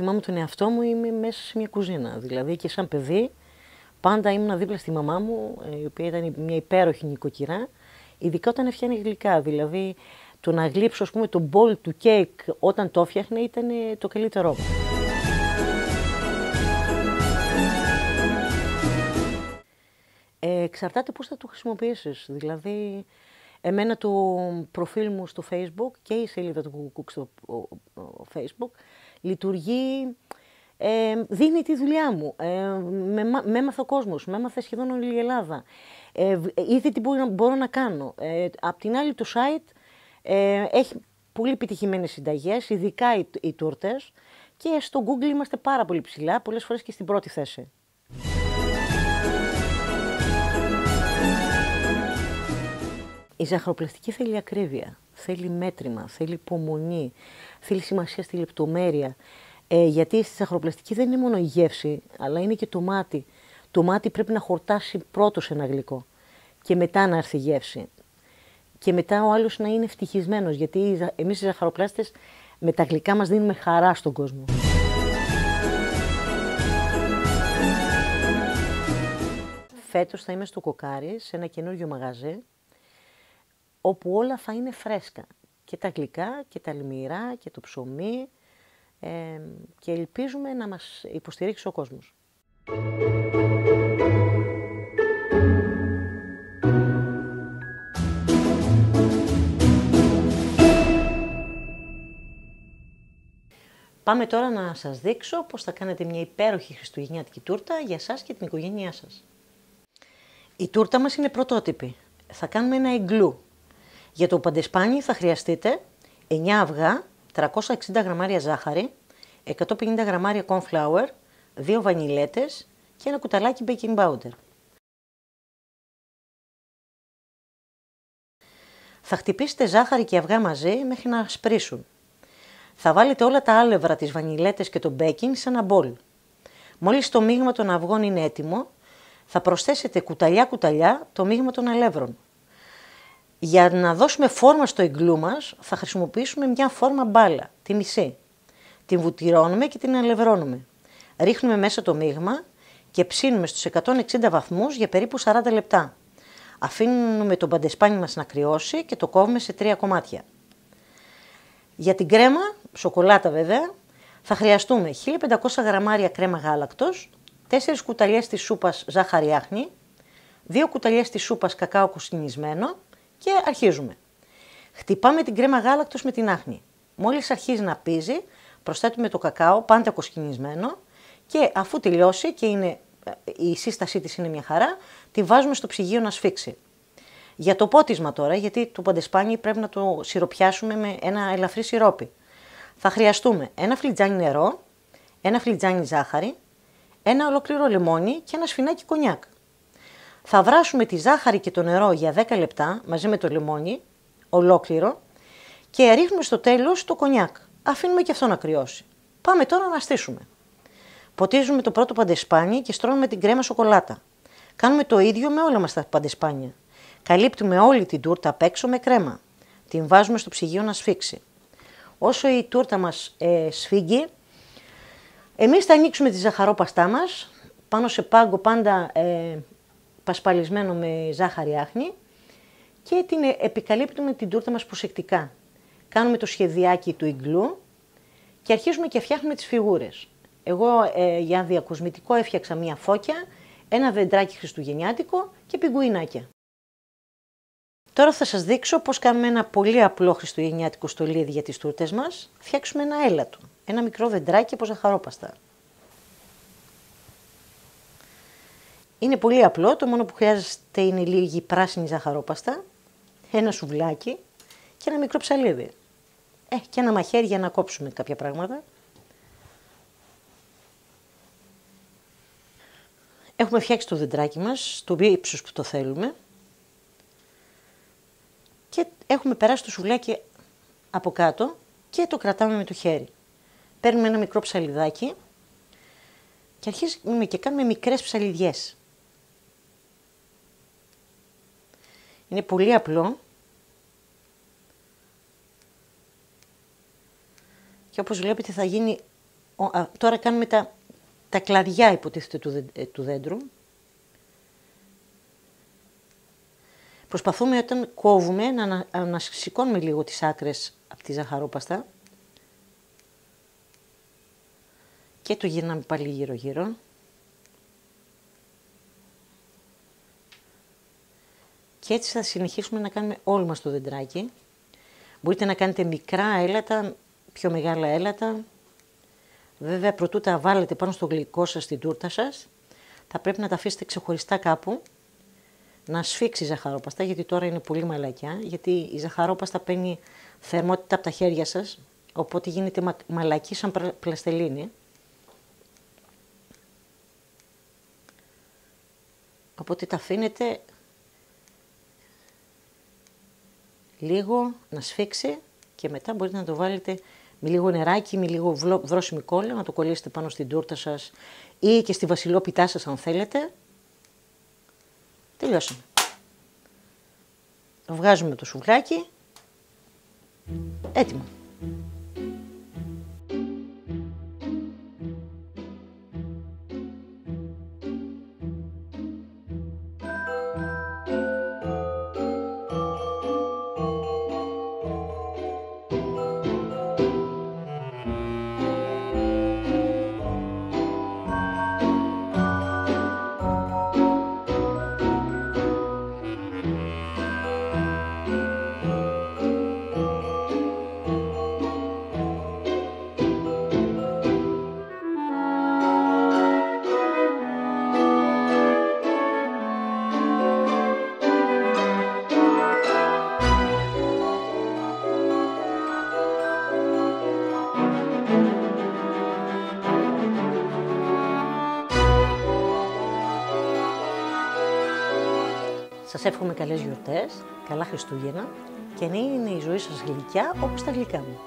θυμάμαι τον εαυτό μου είμαι μέσα σε μια κουζίνα. Δηλαδή και σαν παιδί πάντα ήμουν δίπλα στη μαμά μου, ε, η οποία ήταν μια υπέροχη νοικοκυρά, ειδικά όταν έφτιανε γλυκά. Δηλαδή το να γλύψω ας πούμε, το μπολ του κέικ όταν το έφτιαχνε ήταν το καλύτερό μου. Ε, εξαρτάται πώς θα το χρησιμοποιήσεις. Δηλαδή, εμένα το προφίλ μου στο facebook και η σελίδα του Κουκουκ στο facebook λειτουργεί, ε, δίνει τη δουλειά μου. Ε, με, με έμαθε ο κόσμος, με έμαθε σχεδόν όλη η Ελλάδα. Ε, είδε τι μπορώ, μπορώ να κάνω. Ε, απ' την άλλη το site ε, έχει πολύ επιτυχημένες συνταγές, ειδικά οι, οι τούρτες και στο Google είμαστε πάρα πολύ ψηλά, πολλές φορές και στην πρώτη θέση. Η ζαχαροπλαστική θέλει ακρίβεια, θέλει μέτρημα, θέλει υπομονή, θέλει σημασία στη λεπτομέρεια. Ε, γιατί στη ζαχαροπλαστική δεν είναι μόνο η γεύση, αλλά είναι και το μάτι. Το μάτι πρέπει να χορτάσει πρώτος ένα γλυκό και μετά να έρθει η γεύση. Και μετά ο άλλος να είναι ευτυχισμένος, γιατί εμείς οι ζαχαροπλάστες με τα γλυκά μας δίνουμε χαρά στον κόσμο. Φέτος θα είμαι στο Κοκάρι, σε ένα καινούριο μαγαζί, όπου όλα θα είναι φρέσκα. Και τα γλυκά και τα λιμυρά και το ψωμί ε, και ελπίζουμε να μας υποστηρίξει ο κόσμος. Πάμε τώρα να σας δείξω πώς θα κάνετε μια υπέροχη χριστουγεννιάτικη τούρτα για σας και την οικογένειά σας. Η τούρτα μας είναι πρωτότυπη. Θα κάνουμε ένα εγκλού. Για το παντεσπάνι θα χρειαστείτε 9 αυγά, 360 γραμμάρια ζάχαρη, 150 γραμμάρια corn flour, 2 βανιλέτες και ένα κουταλάκι baking powder. Θα χτυπήσετε ζάχαρη και αυγά μαζί μέχρι να σπρίσουν. Θα βάλετε όλα τα άλευρα, τις βανιλέτες και το baking σε ένα μπολ. Μόλις το μείγμα των αυγών είναι έτοιμο, θα προσθέσετε κουταλιά-κουταλιά το μείγμα των αλεύρων. Για να δώσουμε φόρμα στο εγκλού μας, θα χρησιμοποιήσουμε μια φόρμα μπάλα, τη μισή. Την βουτυρώνουμε και την αλευρώνουμε. Ρίχνουμε μέσα το μείγμα και ψήνουμε στους 160 βαθμούς για περίπου 40 λεπτά. Αφήνουμε το παντεσπάνι μας να κρυώσει και το κόβουμε σε τρία κομμάτια. Για την κρέμα, σοκολάτα βέβαια, θα χρειαστούμε 1500 γραμμάρια κρέμα γάλακτος, 4 κουταλιές της σούπας ζάχαρη άχνη, 2 κουταλιές της σούπας κακάο κουστινισμένο και αρχίζουμε. Χτυπάμε την κρέμα γάλακτος με την άχνη. Μόλις αρχίζει να πίζει, προσθέτουμε το κακάο, πάντα κοσκινισμένο και αφού τελειώσει και είναι, ε, η σύστασή της είναι μια χαρά, τη βάζουμε στο ψυγείο να σφίξει. Για το πότισμα τώρα, γιατί το παντεσπάνι πρέπει να το σιροπιάσουμε με ένα ελαφρύ σιρόπι. Θα χρειαστούμε ένα φλιτζάνι νερό, ένα φλιτζάνι ζάχαρη, ένα ολόκληρο λεμόνι και ένα σφινάκι κονιάκ. Θα βράσουμε τη ζάχαρη και το νερό για 10 λεπτά μαζί με το λεμόνι, ολόκληρο, και ρίχνουμε στο τέλος το κονιάκ. Αφήνουμε και αυτό να κρυώσει. Πάμε τώρα να στήσουμε. Ποτίζουμε το πρώτο παντεσπάνι και στρώνουμε την κρέμα σοκολάτα. Κάνουμε το ίδιο με όλα μας τα παντεσπάνια. Καλύπτουμε όλη την τούρτα απ' έξω με κρέμα. Την βάζουμε στο ψυγείο να σφίξει. Όσο η τούρτα μας ε, σφίγγει, εμείς θα ανοίξουμε τη ζαχαρόπαστά μας, πάνω σε πάγκο πάντα ε, πασπαλισμένο με ζάχαρη άχνη και την ε, επικαλύπτουμε την τούρτα μας προσεκτικά. Κάνουμε το σχεδιάκι του ιγκλού και αρχίζουμε και φτιάχνουμε τις φιγούρες. Εγώ ε, για διακοσμητικό έφτιαξα μία φώκια, ένα δεντράκι χριστουγεννιάτικο και πιγκουινάκια. Τώρα θα σας δείξω πώς κάνουμε ένα πολύ απλό χριστουγεννιάτικο στολίδι για τις τούρτες μας. Φτιάξουμε ένα έλατο, ένα μικρό δεντράκι από ζαχαρόπαστα. Είναι πολύ απλό, το μόνο που χρειάζεται είναι λίγη πράσινη ζαχαρόπαστα, ένα σουβλάκι και ένα μικρό ψαλίδι. Ε, και ένα μαχαίρι για να κόψουμε κάποια πράγματα. Έχουμε φτιάξει το δεντράκι μας, στο ύψος που το θέλουμε και έχουμε περάσει το σουβλάκι από κάτω και το κρατάμε με το χέρι. Παίρνουμε ένα μικρό ψαλιδάκι και αρχίζουμε και κάνουμε μικρές ψαλιδιές. Είναι πολύ απλό και όπως βλέπετε θα γίνει τώρα κάνουμε τα, τα κλαδιά υποτίθεται του, ε, του δέντρου. Προσπαθούμε όταν κόβουμε να ανασηκώνουμε λίγο τις άκρες από τη ζαχαρόπαστα. Και το γυρνάμε πάλι γύρω Και έτσι θα συνεχίσουμε να κάνουμε όλο μας το δεντράκι. Μπορείτε να κάνετε μικρά έλατα, πιο μεγάλα έλατα. Βέβαια, προτού τα βάλετε πάνω στο γλυκό σας, στην τούρτα σας, θα πρέπει να τα αφήσετε ξεχωριστά κάπου, να σφίξει η ζαχαρόπαστα, γιατί τώρα είναι πολύ μαλακιά, γιατί η ζαχαρόπαστα παίρνει θερμότητα από τα χέρια σας, οπότε γίνεται μαλακή σαν πλαστελίνη. Οπότε τα αφήνετε λίγο να σφίξει και μετά μπορείτε να το βάλετε με λίγο νεράκι, με λίγο βρόσιμη κόλλα, να το κολλήσετε πάνω στην τούρτα σας ή και στη βασιλόπιτά σας αν θέλετε. Τελειώσαμε. Το βγάζουμε το σουβλάκι. Έτοιμο. Σας εύχομαι καλές γιορτές, καλά Χριστούγεννα και να είναι η ζωή σας γλυκιά όπως τα γλυκά μου.